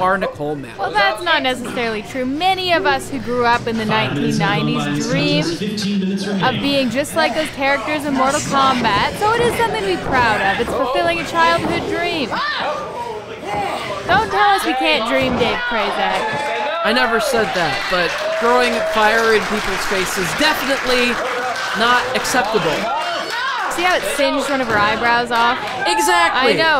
are Nicole Mallory. Well, that's not necessarily true. Many of us who grew up in the 1990s dream of being just like those characters in Mortal Kombat, so it is something to be proud of. It's fulfilling a childhood dream. Don't tell us we can't dream, Dave Prazak. I never said that, but throwing fire in people's faces definitely not acceptable. See how it singed one of her eyebrows off? Exactly. I know.